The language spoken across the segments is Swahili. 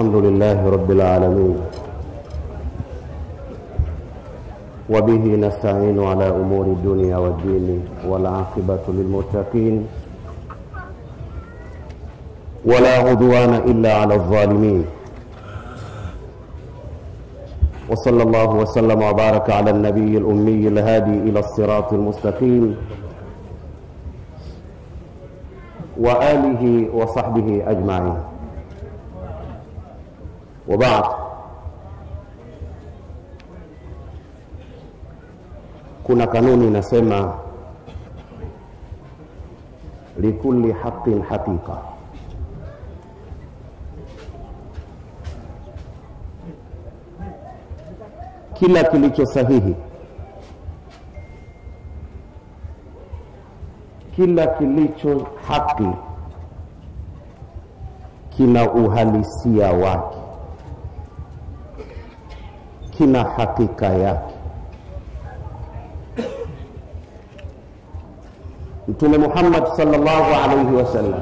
الحمد لله رب العالمين. وبه نستعين على أمور الدنيا والدين والعاقبة للمتقين. ولا عدوان إلا على الظالمين. وصلى الله وسلم وبارك على النبي الأمي الهادي إلى الصراط المستقيم. وآله وصحبه أجمعين. وبعد kuna kanuni inasema likulli haqin haqiqa kila kilicho sahihi kila kilicho haki kina uhalisia wake kina hakika yake. Mtume muhammad sallallahu alaihi wasallam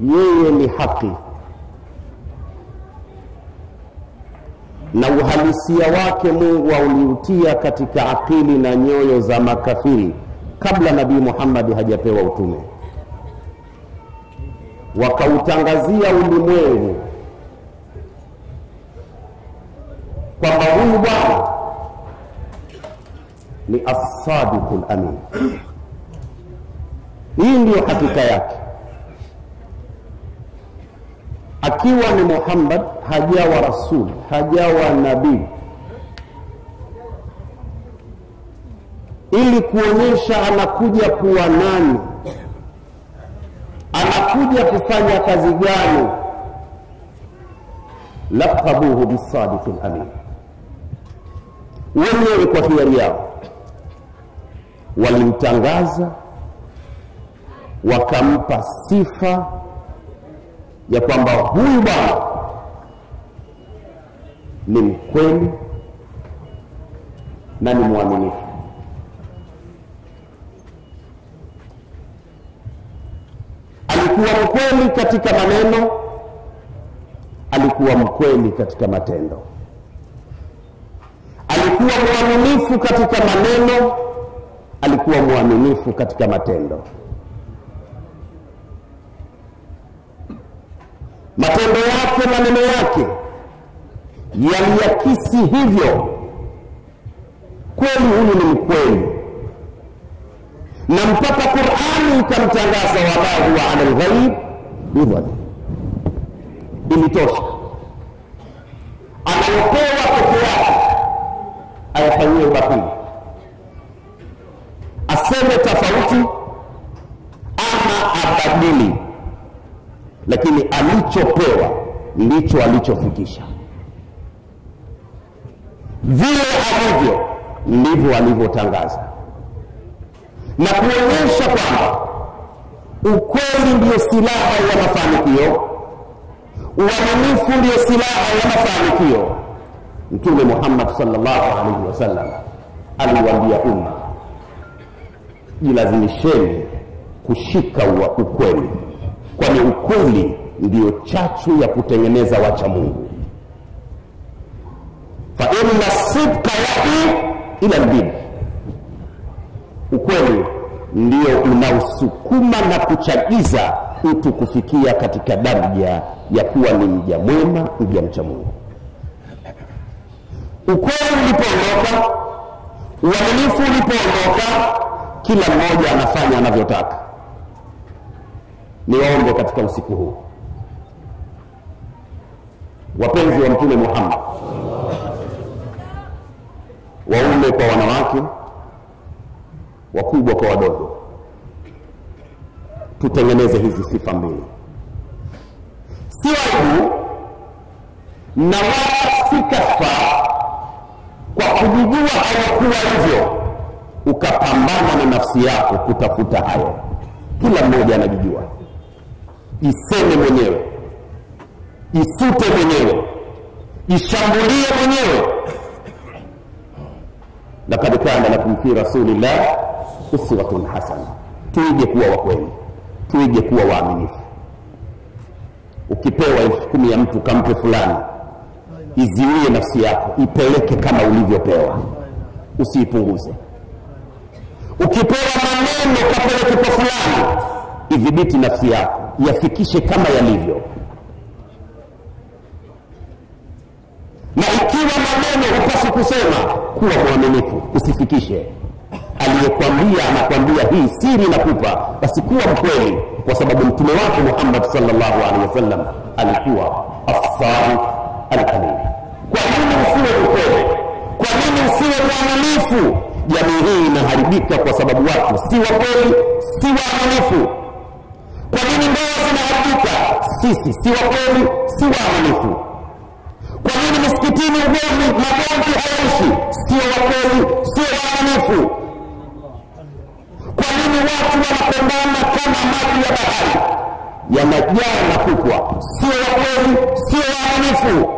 yeye ni haki na uhalisia wake mungu auliutia katika akili na nyoyo za makafiri kabla nabii Muhammad hajapewa utume. Wakautangazia ulimwengu kwamba huyu bwana ni asadiku lamin hii ndiyo hakika yake. Akiwa ni muhammad hajawa rasul hajawa nabii. Ili kuonyesha anakuja kuwa nani anakuja kufanya kazi gani Lakabuhu bisadiqi lamin wenyewe kwa hiari yao. Walimtangaza wakampa sifa ya kwamba huyu bwana ni mkweli na ni mwaminifu. Alikuwa mkweli katika maneno alikuwa mkweli katika matendo alikuwa mwaminifu katika maneno alikuwa mwaminifu katika matendo. Matendo yake maneno yake yaliakisi hivyo. Kweli huyu ni mkweli. Na mpaka qurani ikamtangaza wallahu ala lghaib bidhani ilitosha ndicho alichofikisha. Vile alivyo ndivyo alivyotangaza. Na kuonyesha kwamba ukweli ndiyo silaha ya mafanikio uaminifu ndiyo silaha ya mafanikio. Mtume muhammad salllahu alaihi wasallam aliwaambia umma jilazimisheni kushika ukweli kwani ukweli ndiyo chachu ya kutengeneza wacha mungu. Fa inna yahdi ila lbidi ukweli ndio unaosukuma na kuchagiza mtu kufikia katika daraja ya kuwa ni mja mwema mja mcha mungu. Ukweli ulipoondoka uaminifu ulipoondoka kila mmoja anafanya anavyotaka. Niwaombe katika usiku huu wapenzi wa mtume muhammad waume kwa wanawake wakubwa kwa wadogo tutengeneze hizi sifa mbili. Si aibu na wala si kashfa kwa kujijua hayakuwa hivyo ukapambana na nafsi yako kutafuta hayo. Kila mmoja anajijua. Jiseme mwenyewe jisute mwenyewe. Ishambulie mwenyewe. Lakad kana lakum fi rasulillah uswatun hasana. Tuige kuwa wakweli tuige kuwa waaminifu. Ukipewa elfu kumi ya mtu kampe fulani iziwie nafsi yako ipeleke kama ulivyopewa. Usiipunguze. Ukipewa maneno kapeleke kwa fulani idhibiti nafsi yako yafikishe kama yalivyo na ikiwa maneno hupasi kusema kuwa mwaminifu usifikishe. Aliyekwambia anakwambia hii siri nakupa basi kuwa mkweli kwa sababu mtume wake muhammad salllahu alehi wasallam alikuwa afsaru alkamin kwa nini usiwe mkweli? Kwa nini usiwe mwaminifu? Jamii hii inaharibika kwa sababu watu si wakweli si waaminifu. Kwa nini ndoa zinaharibika? Sisi si wakweli si waaminifu misikitini ugomvi magomvi hayaishi sio wakweli sio waaminifu kwa nini watu wanapendana kama maji ya bahari? Yanajaa na kupwa sio wakweli sio waaminifu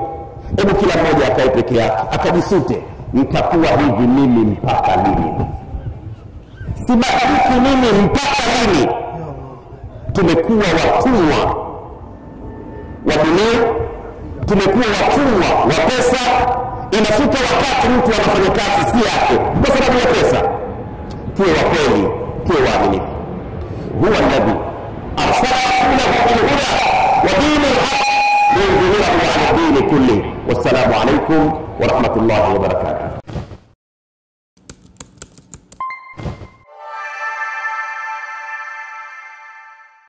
hebu kila mmoja akae peke yake akajisute. Nitakuwa hivi mimi mpaka lini? Sibadiliki mimi mpaka lini? Tumekuwa watumwa wa dunia tumekuwa watumwa wa pesa inafika wakati mtu anafanya kazi si yake kwa sababu ya pesa tuwe wakweli tuwe waaminifu huwa alladhi arsala rasulahu bilhuda wa dini lhaq liyudhhirahu ala dini kulli wassalamu alaikum warahmatullahi wabarakatuh